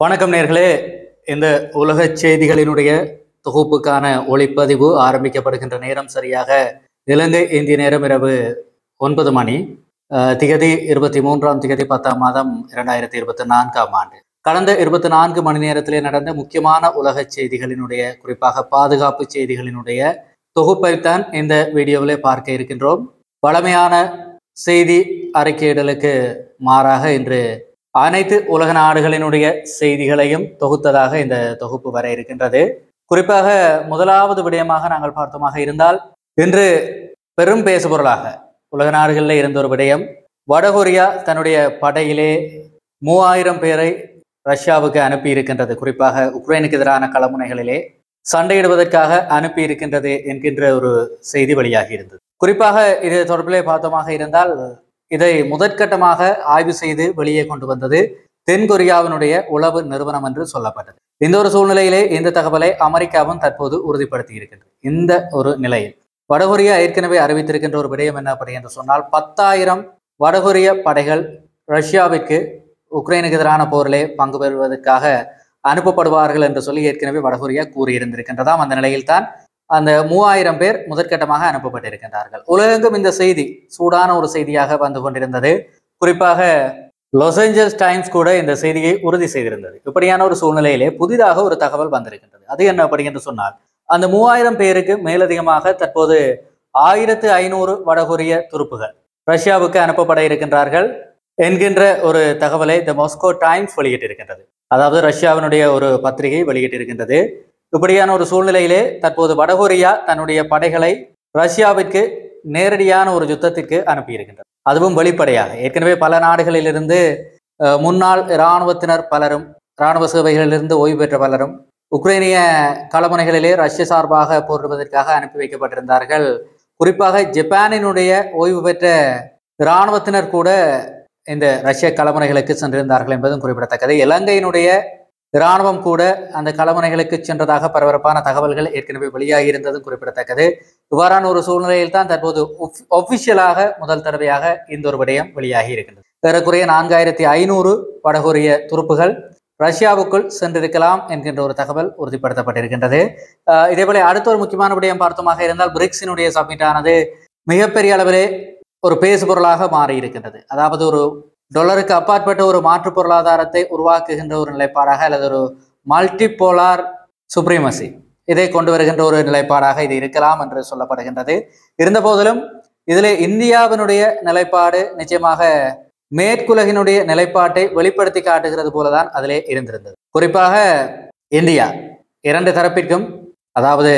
வணக்கம் நேர்களே. இந்த உலக செய்திகளினுடைய தொகுப்புக்கான ஒளிப்பதிவு ஆரம்பிக்கப்படுகின்ற நேரம் சரியாக இலங்கை இந்திய நேரம் இரவு ஒன்பது மணி. திகதி இருபத்தி மூன்றாம் திகதி பத்தாம் மாதம் இரண்டாயிரத்தி இருபத்தி நான்காம் ஆண்டு. கடந்த இருபத்தி நான்கு மணி நேரத்திலே நடந்த முக்கியமான உலக செய்திகளினுடைய குறிப்பாக பாதுகாப்பு செய்திகளினுடைய தொகுப்பைத்தான் இந்த வீடியோவிலே பார்க்க இருக்கின்றோம். வழமையான செய்தி அறிக்கையிடலுக்கு மாறாக இன்று அனைத்து உலக நாடுகளினுடைய செய்திகளையும் தொகுத்ததாக இந்த தொகுப்பு வர இருக்கின்றது. குறிப்பாக முதலாவது விடயமாக நாங்கள் பார்த்தோமாக இருந்தால் இன்று பெரும் பேசுபொருளாக உலக நாடுகளில் இருந்த ஒரு விடயம். வடகொரியா தன்னுடைய படையிலே மூவாயிரம் பேரை ரஷ்யாவுக்கு அனுப்பி இருக்கின்றது குறிப்பாக உக்ரைனுக்கு எதிரான களமுனைகளிலே சண்டையிடுவதற்காக அனுப்பி இருக்கின்றது என்கின்ற ஒரு செய்தி வெளியாகி இருந்தது குறிப்பாக இது தொடர்பிலே பார்த்தோமாக இருந்தால் இதை முதற்கட்டமாக ஆய்வு செய்து வெளியே கொண்டு வந்தது தென்கொரியாவினுடைய உளவு நிறுவனம் என்று சொல்லப்பட்டது. இந்த ஒரு சூழ்நிலையிலே இந்த தகவலை அமெரிக்காவும் தற்போது உறுதிப்படுத்தி இருக்கின்றது. இந்த ஒரு நிலையில் வடகொரியா ஏற்கனவே அறிவித்திருக்கின்ற ஒரு விடயம் என்ன அப்படி என்று சொன்னால் பத்தாயிரம் வடகொரிய படைகள் ரஷ்யாவிற்கு உக்ரைனுக்கு எதிரான போரிலே பங்கு பெறுவதற்காக அனுப்பப்படுவார்கள் என்று சொல்லி ஏற்கனவே வடகொரியா கூறியிருந்திருக்கின்றதாம். அந்த நிலையில்தான் அந்த மூவாயிரம் பேர் முதற்கட்டமாக அனுப்பப்பட்டிருக்கின்றார்கள். உலகெங்கும் இந்த செய்தி சூடான ஒரு செய்தியாக வந்து கொண்டிருந்தது. குறிப்பாக லாஸ் ஏஞ்சல்ஸ் டைம்ஸ் கூட இந்த செய்தியை உறுதி செய்திருந்தது. இப்படியான ஒரு சூழ்நிலையிலே புதிதாக ஒரு தகவல் வந்திருக்கின்றது. அது என்ன அப்படி என்று சொன்னால் அந்த மூவாயிரம் பேருக்கு மேலதிகமாக தற்போது ஆயிரத்து ஐநூறு வடகொரிய துருப்புகள் ரஷ்யாவுக்கு அனுப்பப்பட இருக்கின்றார்கள் என்கின்ற ஒரு தகவலை த மாஸ்கோ டைம்ஸ் வெளியிட்டிருக்கின்றது. அதாவது ரஷ்யாவினுடைய ஒரு பத்திரிகை வெளியிட்டிருக்கின்றது. இப்படியான ஒரு சூழ்நிலையிலே தற்போது வடகொரியா தன்னுடைய படைகளை ரஷ்யாவிற்கு நேரடியான ஒரு யுத்தத்திற்கு அனுப்பியிருக்கின்றது. அதுவும் வெளிப்படையாக. ஏற்கனவே பல நாடுகளிலிருந்து முன்னாள் இராணுவத்தினர் பலரும் இராணுவ சேவைகளிலிருந்து ஓய்வு பெற்ற பலரும் உக்ரைனிய களமுனைகளிலே ரஷ்ய சார்பாக போரிடுவதற்காக அனுப்பி வைக்கப்பட்டிருந்தார்கள். குறிப்பாக ஜப்பானினுடைய ஓய்வு பெற்ற இராணுவத்தினர் கூட இந்த ரஷ்ய களமுனைகளுக்கு சென்றிருந்தார்கள் என்பதும் குறிப்பிடத்தக்கது. இலங்கையினுடைய இராணுவம் கூட அந்த களமுனைகளுக்கு சென்றதாக பரபரப்பான தகவல்கள் ஏற்கனவே வெளியாகி இருந்ததும் குறிப்பிடத்தக்கது. இவ்வாறான ஒரு சூழ்நிலையில் தான் தற்போது ஒஃபிஷியலாக முதல் தடவையாக இந்த ஒரு விடயம் வெளியாகி இருக்கின்றது ஏறக்குறைய நான்காயிரத்தி ஐநூறு வடகொரிய துருப்புகள் ரஷ்யாவுக்குள் சென்றிருக்கலாம் என்கின்ற ஒரு தகவல் உறுதிப்படுத்தப்பட்டிருக்கின்றது. இதேபோல அடுத்த ஒரு முக்கியமான விடயம் பார்த்தோமாக இருந்தால் பிரிக்ஸினுடைய சப்மிட் ஆனது மிகப்பெரிய அளவிலே ஒரு பேசுபொருளாக மாறி இருக்கின்றது அதாவது ஒரு டொலருக்கு அப்பாற்பட்ட ஒரு மாற்று பொருளாதாரத்தை உருவாக்குகின்ற ஒரு நிலைப்பாடாக அல்லது ஒரு மல்டிபோலார் சுப்ரீமசி இதை கொண்டு வருகின்ற ஒரு நிலைப்பாடாக இது இருக்கலாம் என்று சொல்லப்படுகின்றது. இருந்த போதிலும் இதில் இந்தியாவினுடைய நிலைப்பாடு நிச்சயமாக மேற்குலகினுடைய நிலைப்பாட்டை வெளிப்படுத்தி காட்டுகிறது போலதான் அதிலே இருந்திருந்தது. குறிப்பாக இந்தியா இரண்டு தரப்பிற்கும் அதாவது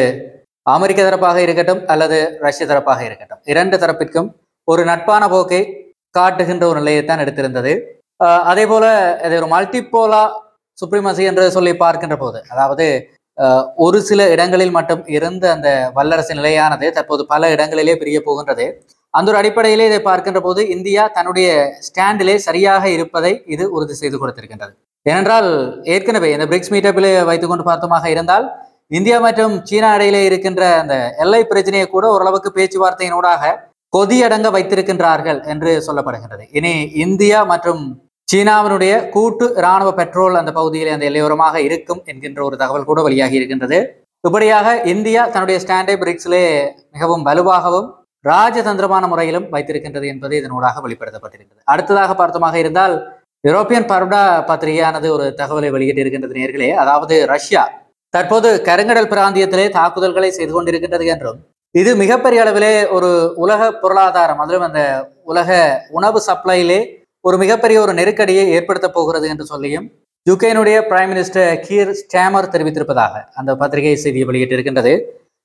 அமெரிக்க தரப்பாக இருக்கட்டும் அல்லது ரஷ்ய தரப்பாக இருக்கட்டும் இரண்டு தரப்பிற்கும் ஒரு நட்பான போக்கை காட்டுகின்ற ஒரு நிலையைத்தான் எடுத்திருந்தது. அதே போல இது ஒரு மல்டிபோலா சுப்ரீமசி என்று சொல்லி பார்க்கின்ற போது அதாவது ஒரு சில இடங்களில் மட்டும் இருந்த அந்த வல்லரசு நிலையானது தற்போது பல இடங்களிலே பிரிய போகின்றது. அந்த ஒரு அடிப்படையிலே இதை பார்க்கின்ற போது இந்தியா தன்னுடைய ஸ்டாண்டிலே சரியாக இருப்பதை இது உறுதி செய்து கொடுத்திருக்கின்றது. ஏனென்றால் ஏற்கனவே இந்த பிரிக்ஸ் மீட்டப்பிலே வைத்துக்கொண்டு பார்த்தோமாக இருந்தால் இந்தியா மற்றும் சீனா இடையிலே இருக்கின்ற அந்த எல்லை பிரச்சனையை கூட ஓரளவுக்கு பேச்சுவார்த்தையினூடாக கொதியடங்க வைத்திருக்கின்றார்கள் என்று சொல்லப்படுகின்றது. இனி இந்தியா மற்றும் சீனாவினுடைய கூட்டு இராணுவ பெட்ரோல் அந்த பகுதியில் அந்த எல்லையோரமாக இருக்கும் என்கின்ற ஒரு தகவல் கூட வெளியாகி இருக்கின்றது. இப்படியாக இந்தியா தன்னுடைய ஸ்டாண்டை பிரிக்ஸிலே மிகவும் வலுவாகவும் ராஜதந்திரமான முறையிலும் வைத்திருக்கின்றது என்பது இதனூடாக வெளிப்படுத்தப்பட்டிருக்கிறது. அடுத்ததாக பார்த்தமாக இருந்தால் யூரோப்பியன் பர்டா பத்திரிகையானது ஒரு தகவலை வெளியிட்டு இருக்கின்றது நேர்களே. அதாவது ரஷ்யா தற்போது கருங்கடல் பிராந்தியத்திலே தாக்குதல்களை செய்து கொண்டிருக்கின்றது என்றும் இது மிகப்பெரிய அளவிலே ஒரு உலக பொருளாதாரம் அதிலும் அந்த உலக உணவு சப்ளையிலே ஒரு மிகப்பெரிய ஒரு நெருக்கடியை ஏற்படுத்த போகிறது என்று சொல்லியும் யுக்ரைனுடைய பிரைம் மினிஸ்டர் கீர் ஸ்டாமர் தெரிவித்திருப்பதாக அந்த பத்திரிகை செய்தியை வெளியிட்டிருக்கின்றது.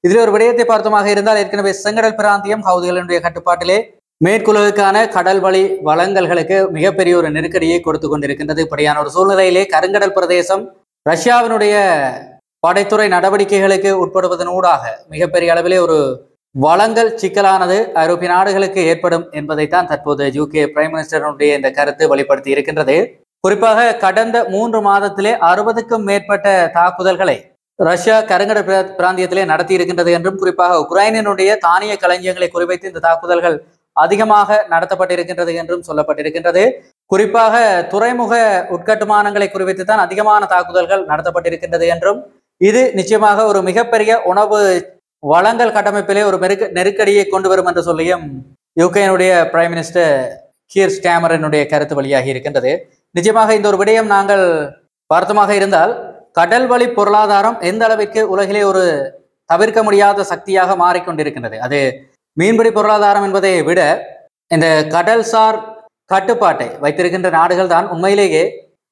இதில் ஒரு விடயத்தை பார்த்தமாக இருந்தால் ஏற்கனவே செங்கடல் பிராந்தியம் ஹவுதிகளினுடைய கட்டுப்பாட்டிலே மேற்குலகுக்கான கடல் வழி வளங்கல்களுக்கு மிகப்பெரிய ஒரு நெருக்கடியை கொடுத்து கொண்டிருக்கின்றது. இப்படியான ஒரு சூழ்நிலையிலே கருங்கடல் பிரதேசம் ரஷ்யாவினுடைய படைத்துறை நடவடிக்கைகளுக்கு உட்படுவதனூடாக மிகப்பெரிய அளவிலே ஒரு வளங்கள் சிக்கலானது ஐரோப்பிய நாடுகளுக்கு ஏற்படும் என்பதைத்தான் தற்போது யூகே பிரைம் மினிஸ்டருடைய இந்த கருத்து வெளிப்படுத்தி இருக்கின்றது. குறிப்பாக கடந்த மூன்று மாதத்திலே அறுபதுக்கும் மேற்பட்ட தாக்குதல்களை ரஷ்யா கருங்கட பிர- பிராந்தியத்திலே நடத்தி இருக்கின்றது என்றும் குறிப்பாக உக்ரைனினுடைய தானிய களஞ்சியங்களை குறிவைத்து இந்த தாக்குதல்கள் அதிகமாக நடத்தப்பட்டிருக்கின்றது என்றும் சொல்லப்பட்டிருக்கின்றது. குறிப்பாக துறைமுக உட்கட்டுமானங்களை குறிவைத்து தான் அதிகமான தாக்குதல்கள் நடத்தப்பட்டிருக்கின்றது என்றும் இது நிச்சயமாக ஒரு மிகப்பெரிய உணவு வளங்கள் கட்டமைப்பிலே ஒரு மெருக்க நெருக்கடியை கொண்டு வரும் என்று சொல்லியும் யுகேனுடைய பிரைம் மினிஸ்டர் கீர் ஸ்டாமரனுடைய கருத்து வழியாகி இருக்கின்றது. நிச்சயமாக இந்த ஒரு விடயம் நாங்கள் வருத்தமாக இருந்தால் கடல் வழி பொருளாதாரம் எந்த அளவிற்கு உலகிலே ஒரு தவிர்க்க முடியாத சக்தியாக மாறிக்கொண்டிருக்கின்றது. அது மீன்பிடி பொருளாதாரம் என்பதை விட இந்த கடல்சார் கட்டுப்பாட்டை வைத்திருக்கின்ற நாடுகள் தான் உண்மையிலேயே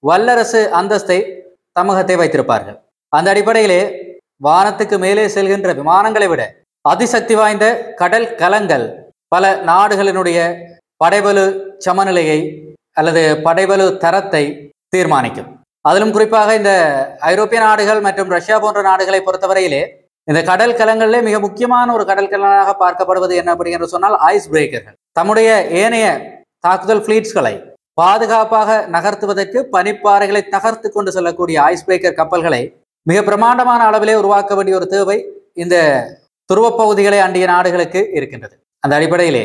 வல்லரசு அந்தஸ்தை தமிழகத்தை வைத்திருப்பார்கள். அந்த அடிப்படையிலே வானத்துக்கு மேலே செல்கின்ற விமானங்களை விட அதிசக்தி வாய்ந்த கடல் கலங்கள் பல நாடுகளினுடைய படைபலு சமநிலையை அல்லது படைபலு தரத்தை தீர்மானிக்கும். அதிலும் குறிப்பாக இந்த ஐரோப்பிய நாடுகள் மற்றும் ரஷ்யா போன்ற நாடுகளை பொறுத்தவரையிலே இந்த கடல் கலங்களிலே மிக முக்கியமான ஒரு கடல் கலனாக பார்க்கப்படுவது என்ன அப்படி என்று சொன்னால் ஐஸ் பிரேக்கர்கள். தம்முடைய ஏனைய தாக்குதல் ஃபிளீட்ஸ்களை பாதுகாப்பாக நகர்த்துவதற்கு பனிப்பாறைகளை தகர்த்து கொண்டு செல்லக்கூடிய ஐஸ் பிரேக்கர் கப்பல்களை மிக பிரமாண்டமான அளவிலே உருவாக்க வேண்டிய ஒரு தேவை இந்த துருவப்பகுதிகளை அண்டிய நாடுகளுக்கு இருக்கின்றது. அந்த அடிப்படையிலே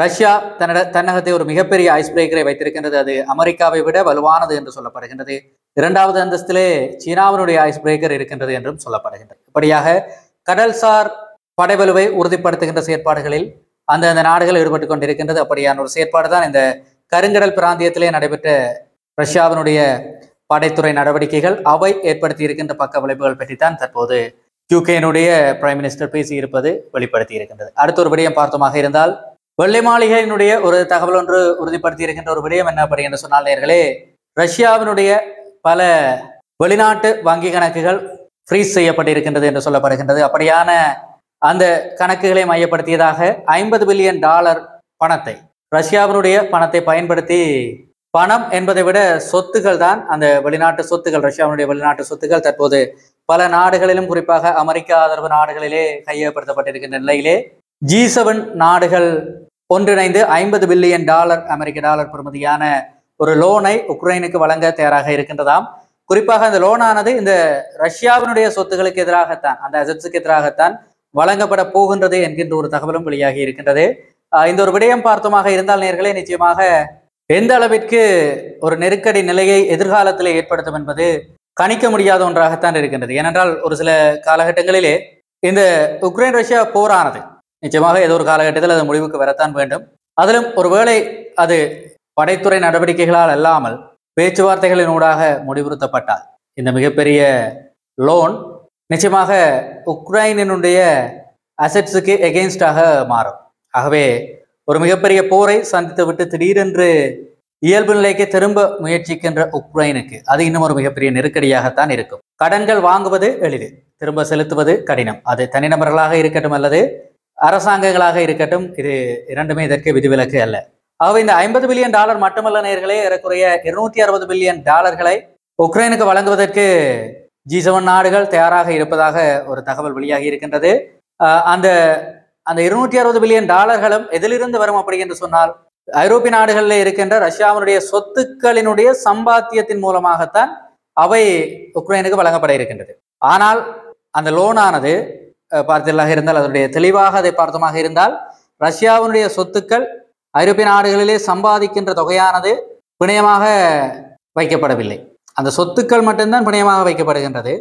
ரஷ்யா தன்னட தன்னகத்தை ஒரு மிகப்பெரிய ஐஸ் பிரேக்கரை வைத்திருக்கின்றது. அது அமெரிக்காவை விட வலுவானது என்று சொல்லப்படுகின்றது. இரண்டாவது அந்தஸ்திலே சீனாவினுடைய ஐஸ் பிரேக்கர் இருக்கின்றது என்றும் சொல்லப்படுகின்றது. இப்படியாக கடல்சார் படைவலுவை உறுதிப்படுத்துகின்ற செயற்பாடுகளில் அந்த அந்த நாடுகள் ஈடுபட்டு கொண்டிருக்கின்றது. அப்படியான ஒரு செயற்பாடு தான் இந்த கருங்கடல் பிராந்தியத்திலே நடைபெற்ற ரஷ்யாவினுடைய படைத்துறை நடவடிக்கைகள் அவை ஏற்படுத்தி இருக்கின்ற பக்க விளைவுகள் பற்றித்தான் தற்போது யூகேனுடைய பிரைம் மினிஸ்டர் பேசியிருப்பது வெளிப்படுத்தி இருக்கின்றது. அடுத்த ஒரு விடயம் பார்த்தோமாக இருந்தால் வெள்ளை மாளிகையினுடைய ஒரு தகவல் ஒன்று உறுதிப்படுத்தி இருக்கின்ற ஒரு விடயம் என்ன அப்படி என்று சொன்னால் நேர்களே ரஷ்யாவினுடைய பல வெளிநாட்டு வங்கி கணக்குகள் ஃப்ரீஸ் செய்யப்பட்டிருக்கின்றது என்று சொல்லப்படுகின்றது. அப்படியான அந்த கணக்குகளை மையப்படுத்தியதாக ஐம்பது பில்லியன் டாலர் பணத்தை ரஷ்யாவினுடைய பணத்தை பயன்படுத்தி பணம் என்பதை விட சொத்துக்கள் தான் அந்த வெளிநாட்டு சொத்துகள் ரஷ்யாவினுடைய வெளிநாட்டு சொத்துக்கள் தற்போது பல நாடுகளிலும் குறிப்பாக அமெரிக்க ஆதரவு நாடுகளிலே கையகப்படுத்தப்பட்டிருக்கின்ற நிலையிலே ஜி செவன் நாடுகள் ஒன்றிணைந்து ஐம்பது பில்லியன் டாலர் அமெரிக்க டாலர் பெறுமதியான ஒரு லோனை உக்ரைனுக்கு வழங்க தயாராக இருக்கின்றதாம். குறிப்பாக அந்த லோனானது இந்த ரஷ்யாவினுடைய சொத்துகளுக்கு எதிராகத்தான் அந்த அசட்ஸுக்கு எதிராகத்தான் வழங்கப்பட போகின்றது என்கின்ற ஒரு தகவலும் வெளியாகி இருக்கின்றது. இந்த ஒரு விடயம் பார்த்தமாக இருந்தால் நேர்களே நிச்சயமாக எந்த அளவிற்கு ஒரு நெருக்கடி நிலையை எதிர்காலத்தில் ஏற்படுத்தும் என்பது கணிக்க முடியாத ஒன்றாகத்தான் இருக்கின்றது. ஏனென்றால் ஒரு சில காலகட்டங்களிலே இந்த உக்ரைன் ரஷ்யா போரானது நிச்சயமாக ஏதோ ஒரு காலகட்டத்தில் அது முடிவுக்கு வரத்தான் வேண்டும். அதிலும் ஒருவேளை அது படைத்துறை நடவடிக்கைகளால் அல்லாமல் பேச்சுவார்த்தைகளின் ஊடாக முடிவுறுத்தப்பட்டால் இந்த மிகப்பெரிய லோன் நிச்சயமாக உக்ரைனினுடைய அசட்ஸுக்கு எகெயின்ஸ்டாக மாறும். ஆகவே ஒரு மிகப்பெரிய போரை சந்தித்துவிட்டு திடீரென்று இயல்பு நிலைக்கு திரும்ப முயற்சிக்கின்ற உக்ரைனுக்கு அது இன்னும் ஒரு மிகப்பெரிய நெருக்கடியாகத்தான் இருக்கும். கடன்கள் வாங்குவது எளிது திரும்ப செலுத்துவது கடினம். அது தனிநபர்களாக இருக்கட்டும் அல்லது அரசாங்கங்களாக இருக்கட்டும் இது இரண்டுமே இதற்கு விதிவிலக்கு அல்ல. ஆகவே இந்த ஐம்பது பில்லியன் டாலர் மட்டுமல்ல நேர்களே ஏறக்குறைய இருநூத்தி அறுபது பில்லியன் டாலர்களை உக்ரைனுக்கு வழங்குவதற்கு ஜி செவன் நாடுகள் தயாராக இருப்பதாக ஒரு தகவல் வெளியாகி இருக்கின்றது. அந்த அந்த இருநூற்றி அறுபது பில்லியன் டாலர்களும் எதிலிருந்து வரும் அப்படி என்று சொன்னால் ஐரோப்பிய நாடுகளில் இருக்கின்ற ரஷ்யாவினுடைய சொத்துக்களினுடைய சம்பாத்தியத்தின் மூலமாகத்தான் அவை உக்ரைனுக்கு வழங்கப்பட இருக்கின்றது. ஆனால் அந்த லோனானது அஹ், பார்த்ததாக இருந்தால் அதனுடைய தெளிவாக அதை பார்த்தமாக இருந்தால் ரஷ்யாவினுடைய சொத்துக்கள் ஐரோப்பிய நாடுகளிலே சம்பாதிக்கின்ற தொகையானது பிணையமாக வைக்கப்படவில்லை. அந்த சொத்துக்கள் மட்டும்தான் பிணையமாக வைக்கப்படுகின்றது.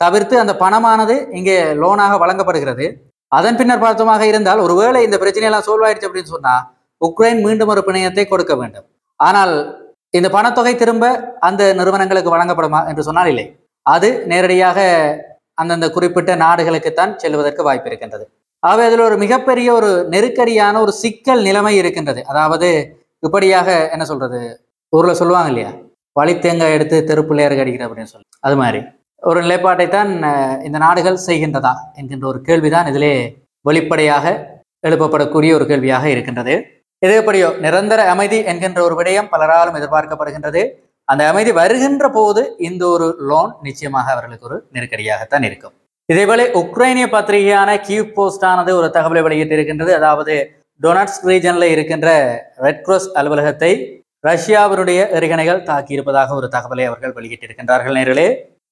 தவிர்த்து அந்த பணமானது இங்கே லோனாக வழங்கப்படுகிறது. அதன் பின்னர் பார்த்தமாக இருந்தால் ஒருவேளை இந்த பிரச்சனையெல்லாம் சோல்வ் ஆயிடுச்சு அப்படின்னு சொன்னா உக்ரைன் மீண்டும் ஒரு பிணையத்தை கொடுக்க வேண்டும். ஆனால் இந்த பணத்தொகை திரும்ப அந்த நிறுவனங்களுக்கு வழங்கப்படுமா என்று சொன்னால் இல்லை. அது நேரடியாக அந்தந்த குறிப்பிட்ட நாடுகளுக்குத்தான் செல்வதற்கு வாய்ப்பு இருக்கின்றது. ஆகவே அதில் ஒரு மிகப்பெரிய ஒரு நெருக்கடியான ஒரு சிக்கல் நிலைமை இருக்கின்றது. அதாவது இப்படியாக என்ன சொல்றது? ஊர்ல சொல்லுவாங்க இல்லையா? வழித்தேங்காய் எடுத்து தெருப்பிள்ளையார் அடிக்கிற அப்படின்னு சொல்லி. அது மாதிரி. ஒரு நிலைப்பாட்டைத்தான் இந்த நாடுகள் செய்கின்றதா என்கின்ற ஒரு கேள்விதான் இதிலே வெளிப்படையாக எழுப்பப்படக்கூடிய ஒரு கேள்வியாக இருக்கின்றது. இதேபடியோ நிரந்தர அமைதி என்கின்ற ஒரு விடயம் பலராலும் எதிர்பார்க்கப்படுகின்றது. அந்த அமைதி வருகின்ற போது இந்த ஒரு லோன் நிச்சயமாக அவர்களுக்கு ஒரு நெருக்கடியாகத்தான் இருக்கும். இதேபோல உக்ரைனிய பத்திரிகையான கீவ் போஸ்டானது ஒரு தகவலை வெளியிட்டிருக்கின்றது. அதாவது டொனட்ஸ் ரீஜனில் இருக்கின்ற ரெட் கிராஸ் அலுவலகத்தை ரஷ்யாவினுடைய எரிகணைகள் தாக்கியிருப்பதாக ஒரு தகவலை அவர்கள் வெளியிட்டிருக்கின்றார்கள் நேரிலே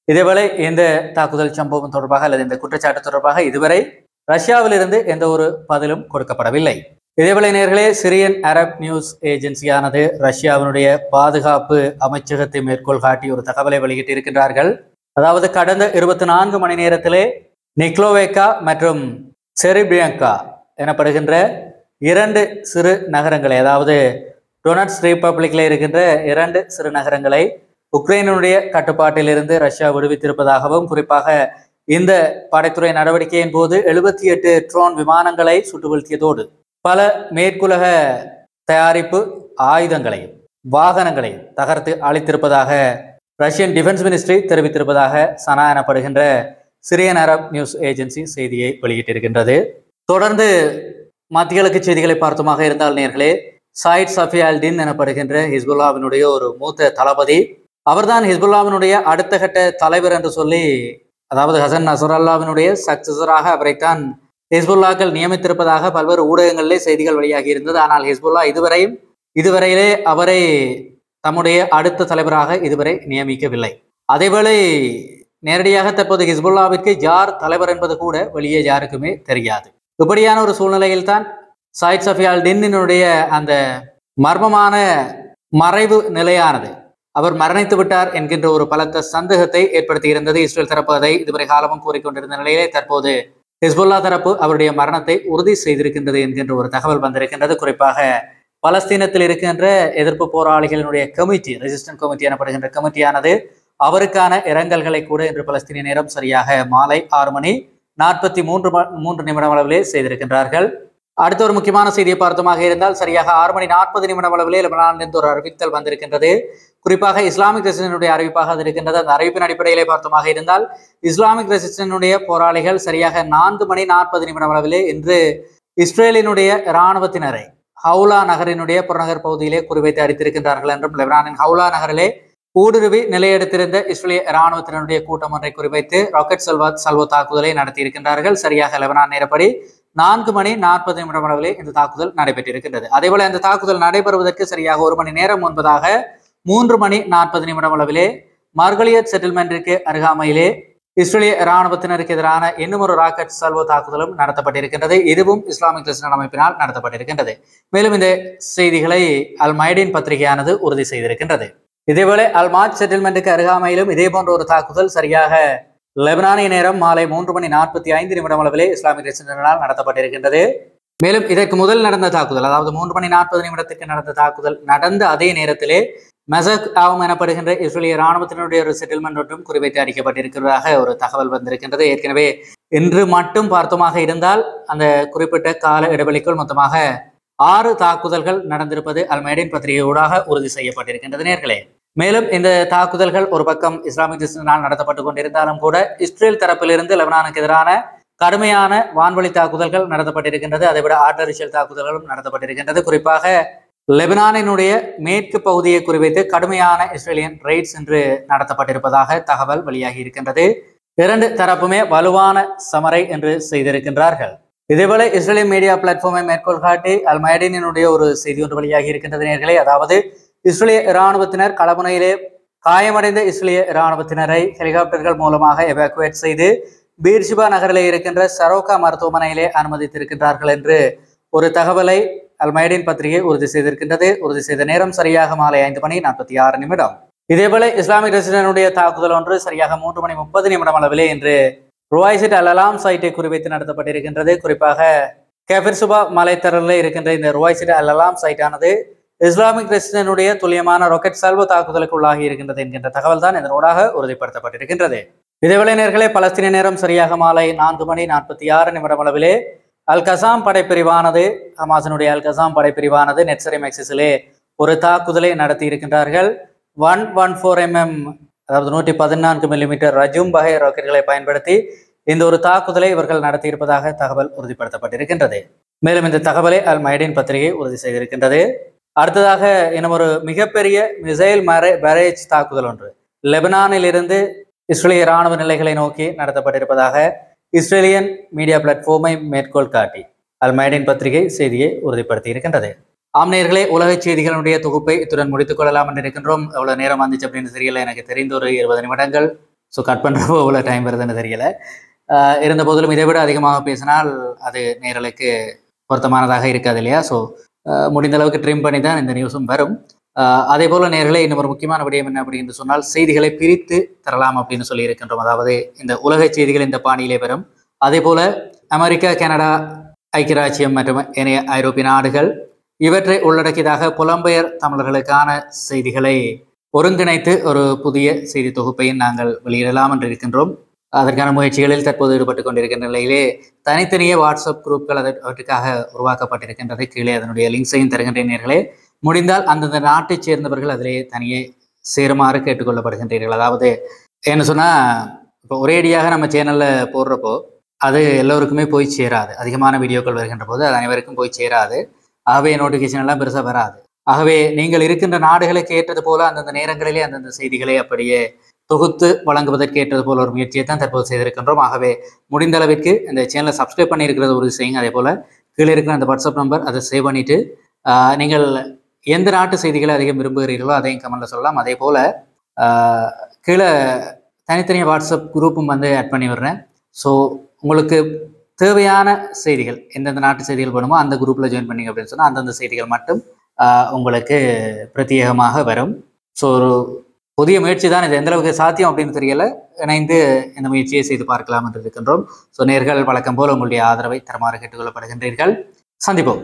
இதேவேளை இந்த தாக்குதல் சம்பவம் தொடர்பாக அல்லது இந்த குற்றச்சாட்டு தொடர்பாக இதுவரை ரஷ்யாவிலிருந்து எந்த ஒரு பதிலும் கொடுக்கப்படவில்லை. இதேவேளை நேர்களே சிரியன் அரப் நியூஸ் ஏஜென்சியானது ரஷ்யாவினுடைய பாதுகாப்பு அமைச்சகத்தை மேற்கோள் காட்டி ஒரு தகவலை வெளியிட்டிருக்கின்றார்கள். அதாவது கடந்த இருபத்தி நான்கு மணி நேரத்திலே நிக்லோவேக்கா மற்றும் செரிபியங்கா எனப்படுகின்ற இரண்டு சிறு நகரங்களை அதாவது டொனட்ஸ் ரிப்பப்ளிக்கில் இருக்கின்ற இரண்டு சிறு நகரங்களை உக்ரைனுடைய கட்டுப்பாட்டிலிருந்து ரஷ்யா விடுவித்திருப்பதாகவும் குறிப்பாக இந்த படைத்துறை நடவடிக்கையின் போது எழுபத்தி எட்டு ட்ரோன் விமானங்களை சுட்டு வீழ்த்தியதோடு பல மேற்குலக தயாரிப்பு ஆயுதங்களையும் வாகனங்களையும் தகர்த்து அளித்திருப்பதாக ரஷ்யன் டிஃபென்ஸ் மினிஸ்ட்ரி தெரிவித்திருப்பதாக சனா எனப்படுகின்ற சிரியன் அரப் நியூஸ் ஏஜென்சி செய்தியை வெளியிட்டிருக்கின்றது. தொடர்ந்து மத்திய கிழக்கு செய்திகளை பார்த்தமாக இருந்தால் நேர்களே சாயிட் சஃபியால்டின் எனப்படுகின்ற ஹிஸ்புல்லாவினுடைய ஒரு மூத்த தளபதி அவர்தான் ஹிஸ்புல்லாவினுடைய அடுத்த கட்ட தலைவர் என்று சொல்லி அதாவது ஹசன் நசரல்லாவினுடைய சக்சஸராக அவரைத்தான் ஹிஸ்புல்லாக்கள் நியமித்திருப்பதாக பல்வேறு ஊடகங்களிலே செய்திகள் வெளியாகி இருந்தது. ஆனால் ஹிஸ்புல்லா இதுவரையும் இதுவரையிலே அவரை தம்முடைய அடுத்த தலைவராக இதுவரை நியமிக்கவில்லை. அதேவேளை நேரடியாக தற்போது ஹிஸ்புல்லாவிற்கு யார் தலைவர் என்பது கூட வெளியே யாருக்குமே தெரியாது. இப்படியான ஒரு சூழ்நிலையில் தான் சாயித் சஃபியால் டின்னினுடைய அந்த மர்மமான மறைவு நிலையானது. அவர் மரணித்து விட்டார் என்கின்ற ஒரு பலத்த சந்தேகத்தை ஏற்படுத்தியிருந்தது. இஸ்ரேல் தரப்பு அதை இதுவரை காலமும் கூறிக்கொண்டிருந்த நிலையிலே தற்போது ஹிஸ்புல்லா தரப்பு அவருடைய மரணத்தை உறுதி செய்திருக்கின்றது என்கின்ற ஒரு தகவல் வந்திருக்கின்றது. குறிப்பாக பலஸ்தீனத்தில் இருக்கின்ற எதிர்ப்பு போராளிகளினுடைய கமிட்டி ரெசிஸ்டன்ட் கமிட்டி எனப்படுகின்ற கமிட்டியானது அவருக்கான இரங்கல்களை கூட இன்று பலஸ்தீனிய நேரம் சரியாக மாலை ஆறு மணி நாற்பத்தி மூன்று மூன்று நிமிடம் அளவிலே செய்திருக்கின்றார்கள். அடுத்த ஒரு முக்கியமான செய்தியை பார்த்தமாக இருந்தால் சரியாக ஆறு மணி நாற்பது நிமிடம் அளவிலே லெபனானிலிருந்து ஒரு அறிவித்தல் வந்திருக்கின்றது. குறிப்பாக இஸ்லாமிக் ரெசிஸ்டனுடைய அறிவிப்பாக அது இருக்கின்றது. அந்த அறிவிப்பின் அடிப்படையிலே பார்த்தமாக இருந்தால் இஸ்லாமிக் ரெசிஸ்டனுடைய போராளிகள் சரியாக நான்கு மணி நாற்பது நிமிடம் அளவிலே இன்று இஸ்ரேலினுடைய இராணுவத்தினரை ஹவுலா நகரினுடைய புறநகர் பகுதியிலே குறிவைத்து அடித்திருக்கின்றார்கள் என்றும் லெபனானின் ஹவுலா நகரிலே ஊடுருவி நிலையெடுத்திருந்த இஸ்ரேலிய இராணுவத்தினருடைய கூட்டம் ஒன்றை குறிவைத்து ராக்கெட் செல்வா சல்வோ தாக்குதலை நடத்தியிருக்கின்றார்கள். சரியாக லெபனான் நேரப்படி நான்கு மணி நாற்பது நிமிடம் அளவிலே இந்த தாக்குதல் நடைபெற்றிருக்கின்றது. அதேபோல இந்த தாக்குதல் நடைபெறுவதற்கு சரியாக ஒரு மணி நேரம் முன்பதாக மூன்று மணி நாற்பது நிமிடம் அளவிலே மார்கலியத் செட்டில்மெண்டிற்கு அருகாமையிலே இஸ்ரேலிய இராணுவத்தினருக்கு எதிரான இன்னும் ஒரு ராக்கெட் சல்வோ தாக்குதலும் நடத்தப்பட்டிருக்கின்றது. இதுவும் இஸ்லாமிக் கிறிஸ்டன் அமைப்பினால் நடத்தப்பட்டிருக்கின்றது. மேலும் இந்த செய்திகளை அல் மைடின் பத்திரிகையானது உறுதி செய்திருக்கின்றது. இதேவேளை அல்மாட் செட்டில்மெண்ட்டுக்கு அருகாமையிலும் இதே போன்ற ஒரு தாக்குதல் சரியாக லெபனானிய நேரம் மாலை மூன்று மணி நாற்பத்தி ஐந்து நிமிடம் அளவிலே இஸ்லாமிக் கிறிஸ்டனால் நடத்தப்பட்டிருக்கின்றது. மேலும் இதற்கு முதல் நடந்த தாக்குதல் அதாவது மூன்று மணி நாற்பது நிமிடத்துக்கு நடந்த தாக்குதல் நடந்த அதே நேரத்திலே மெசக் ஆவும் எனப்படுகின்ற இஸ்ரேலிய இராணுவத்தினுடைய ஒரு செட்டில்மெண்ட் ஒன்றும் குறிவைத்து அடிக்கப்பட்டிருக்கிறதாக ஒரு தகவல் வந்திருக்கின்றது. ஏற்கனவே இன்று மட்டும் பார்த்தோமாக இருந்தால் அந்த குறிப்பிட்ட கால இடைவெளிக்குள் மொத்தமாக ஆறு தாக்குதல்கள் நடந்திருப்பது அல்மைடின் பத்திரிகையூடாக உறுதி செய்யப்பட்டிருக்கின்றது நேர்களே. மேலும் இந்த தாக்குதல்கள் ஒரு பக்கம் இஸ்லாமிக் ஜிஸ்டினால் நடத்தப்பட்டு கொண்டிருந்தாலும் கூட இஸ்ரேல் தரப்பிலிருந்து லெபனானுக்கு எதிரான கடுமையான வான்வழி தாக்குதல்கள் நடத்தப்பட்டிருக்கின்றது. அதைவிட ஆர்டரிஷியல் தாக்குதல்களும் நடத்தப்பட்டிருக்கின்றது. குறிப்பாக லெபனானினுடைய மேற்கு பகுதியை குறிவைத்து கடுமையான இஸ்ரேலியன் ரெய்ட்ஸ் என்று நடத்தப்பட்டிருப்பதாக தகவல் வெளியாகி இருக்கின்றது. இரண்டு தரப்புமே வலுவான சமரை என்று செய்திருக்கின்றார்கள். இதேபோல இஸ்ரேலிய மீடியா பிளாட்ஃபார்மை மேற்கோள் காட்டி அல் ஒரு செய்தி ஒன்று வெளியாகி இருக்கின்றது நேர்களே. அதாவது இஸ்ரேலிய இராணுவத்தினர் களமுனையிலே காயமடைந்த இஸ்ரேலிய இராணுவத்தினரை ஹெலிகாப்டர்கள் மூலமாக எவாக்குவேட் செய்து பீர்ஷிபா நகரிலே இருக்கின்ற சரோகா மருத்துவமனையிலே அனுமதித்திருக்கின்றார்கள் என்று ஒரு தகவலை அல்மைடின் பத்திரிகை உறுதி செய்திருக்கின்றது. உறுதி செய்த நேரம் சரியாக மாலை ஐந்து மணி நாற்பத்தி ஆறு நிமிடம். இதேபோல இஸ்லாமிக் ரசிகனுடைய தாக்குதல் ஒன்று சரியாக மூன்று மணி முப்பது நிமிடம் அளவிலே இன்று ருவாய்சிட் அலலாம் சைட்டை குறிவைத்து நடத்தப்பட்டிருக்கின்றது. குறிப்பாக கேஃபிர் சுபா மலைத்தரலில் இருக்கின்ற இந்த ருவாய்சிட் அலலாம் சைட்டானது இஸ்லாமிக் ரெசிடனுடைய துல்லியமான ராக்கெட் சல்வ தாக்குதலுக்கு உள்ளாகி இருக்கின்றது என்கின்ற தகவல் தான் இதனூடாக உறுதிப்படுத்தப்பட்டிருக்கின்றது. இதேவேளை நேர்களே பலஸ்தீன நேரம் சரியாக மாலை நான்கு மணி நாற்பத்தி ஆறு நிமிடம் அளவிலே அல் கசாம் படைப்பிரிவானது ஹமாசனுடைய அல் கசாம் படைப்பிரிவானது நெட்சரி மேக்சிஸிலே ஒரு தாக்குதலை நடத்தி இருக்கின்றார்கள் ஒன் ஒன் ஃபோர் எம்எம் அதாவது நூற்றி பதினான்கு மில்லிமீட்டர் ரஜும் வகை ராக்கெட்டுகளை பயன்படுத்தி இந்த ஒரு தாக்குதலை இவர்கள் நடத்தியிருப்பதாக தகவல் உறுதிப்படுத்தப்பட்டிருக்கின்றது. மேலும் இந்த தகவலை அல் மைடின் பத்திரிகை உறுதி செய்திருக்கின்றது. அடுத்ததாக இன்னும் ஒரு மிகப்பெரிய மிசைல் மரே பரேஜ் தாக்குதல் ஒன்று. லெபனானில் இருந்து இஸ்ரேலிய இராணுவ நிலைகளை நோக்கி நடத்தப்பட்டிருப்பதாக இஸ்ரேலியன் மீடியா பிளாட்ஃபார்மை மேற்கோள் காட்டி அல்மைடின் பத்திரிகை செய்தியை உறுதிப்படுத்தி இருக்கின்றது ஆம்நேயர்களே உலக செய்திகளுடைய தொகுப்பை இத்துடன் முடித்துக் கொள்ளலாம் என்று இருக்கின்றோம் எவ்வளவு நேரம் வந்துச்சு அப்படின்னு தெரியல எனக்கு தெரிந்த ஒரு இருபது நிமிடங்கள். ஸோ கட் பண்ணுறப்போ எவ்வளோ டைம் வருதுன்னு தெரியல. இருந்த போதிலும் இதை விட அதிகமாக பேசினால் அது நேரலுக்கு பொருத்தமானதாக இருக்காது இல்லையா? ஸோ முடிந்த அளவுக்கு ட்ரிம் பண்ணி தான் இந்த நியூஸும் வரும். அதே போல நேர்களை இன்னும் ஒரு முக்கியமான விடயம் என்ன அப்படின்னு சொன்னால் செய்திகளை பிரித்து தரலாம் அப்படின்னு சொல்லி இருக்கின்றோம் அதாவது இந்த உலக செய்திகள் இந்த பாணியிலே வரும் அதே போல அமெரிக்கா கனடா ஐக்கிய ராஜ்யம் மற்றும் ஏனைய ஐரோப்பிய நாடுகள் இவற்றை உள்ளடக்கியதாக புலம்பெயர் தமிழர்களுக்கான செய்திகளை ஒருங்கிணைத்து ஒரு புதிய செய்தி தொகுப்பையும் நாங்கள் வெளியிடலாம் என்று இருக்கின்றோம். அதற்கான முயற்சிகளில் தற்போது ஈடுபட்டு கொண்டிருக்கின்ற நிலையிலே தனித்தனியே வாட்ஸ்அப் குரூப்கள் அதற்காக அவற்றுக்காக உருவாக்கப்பட்டிருக்கின்றது கீழே அதனுடைய லிங்க்ஸையும் தருகின்றீர்களே முடிந்தால் அந்தந்த நாட்டைச் சேர்ந்தவர்கள் அதிலே தனியே சேருமாறு கேட்டுக்கொள்ளப்படுகின்றீர்கள். அதாவது என்ன சொன்னால் இப்போ ஒரேடியாக நம்ம சேனலில் போடுறப்போ அது எல்லோருக்குமே போய் சேராது. அதிகமான வீடியோக்கள் வருகின்ற போது அது அனைவருக்கும் போய் சேராது. ஆகவே நோட்டிஃபிகேஷன் எல்லாம் பெருசாக வராது. ஆகவே நீங்கள் இருக்கின்ற நாடுகளுக்கு ஏற்றது போல அந்தந்த நேரங்களிலே அந்தந்த செய்திகளை அப்படியே தொகுத்து வழங்குவதற்கு ஏற்றது போல ஒரு முயற்சியை தான் தற்போது செய்திருக்கின்றோம். ஆகவே முடிந்த அளவிற்கு இந்த சேனலை சப்ஸ்கிரைப் பண்ணியிருக்கிறது உறுதி செய்யுங்க. அதே போல் கீழே இருக்கிற அந்த வாட்ஸ்அப் நம்பர் அதை சேவ் பண்ணிவிட்டு நீங்கள் எந்த நாட்டு செய்திகளை அதிகம் விரும்புகிறீர்களோ அதையும் கமெண்ட்ல சொல்லலாம். அதே போல கீழே தனித்தனியாக வாட்ஸ்அப் குரூப்பும் வந்து ஆட் பண்ணி விடுறேன். ஸோ உங்களுக்கு தேவையான செய்திகள் எந்தெந்த நாட்டு செய்திகள் பண்ணுமோ அந்த குரூப்பில் ஜாயின் பண்ணிங்க அப்படின்னு சொன்னால் அந்தந்த செய்திகள் மட்டும் உங்களுக்கு பிரத்யேகமாக வரும். ஸோ ஒரு புதிய முயற்சி தான் இது. எந்த அளவுக்கு சாத்தியம் அப்படின்னு தெரியல. இணைந்து இந்த முயற்சியை செய்து பார்க்கலாம் என்று இருக்கின்றோம். ஸோ நேர்கள் வழக்கம் போல் உங்களுடைய ஆதரவை தரமாறு கேட்டுக்கொள்ளப்படுகின்றீர்கள். சந்திப்போம்.